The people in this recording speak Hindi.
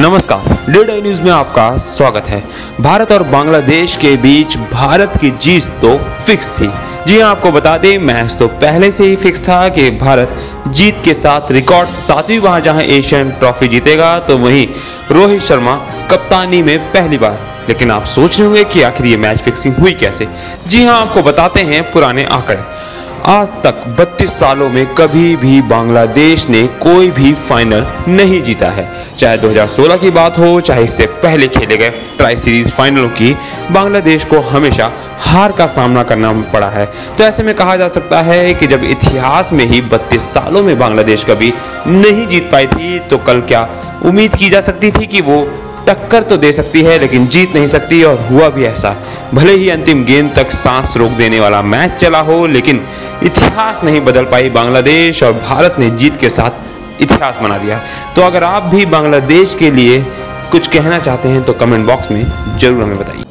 नमस्कार डे न्यूज़ में आपका स्वागत है। भारत और बांग्लादेश के बीच भारत की जीत तो फिक्स थी। जी हाँ आपको बता दें मैच तो पहले से ही फिक्स था कि भारत जीत के साथ रिकॉर्ड सातवीं बार जहाँ एशियन ट्रॉफी जीतेगा तो वहीं रोहित शर्मा कप्तानी में पहली बार। लेकिन आप सोच रहे होंगे कि आखिर ये मैच फिक्सिंग हुई कैसे? जी हाँ आपको बताते हैं पुराने आंकड़े। आज तक 32 सालों में कभी भी बांग्लादेश ने कोई भी फाइनल नहीं जीता है। चाहे 2016 की बात हो, चाहे इससे पहले खेले गए ट्राई सीरीज़ फाइनलों की, बांग्लादेश को हमेशा हार का सामना करना पड़ा है। तो ऐसे में कहा जा सकता है कि जब इतिहास में ही 32 सालों में बांग्लादेश कभी नहीं जीत पाई थी तो कल क्या उम्मीद की जा सकती थी कि वो टक्कर तो दे सकती है, लेकिन जीत नहीं सकती और हुआ भी ऐसा। भले ही अंतिम गेंद तक सांस रोक देने वाला मैच चला हो, लेकिन इतिहास नहीं बदल पाई बांग्लादेश और भारत ने जीत के साथ इतिहास बना दिया। तो अगर आप भी बांग्लादेश के लिए कुछ कहना चाहते हैं तो कमेंट बॉक्स में ज़रूर हमें बताइए।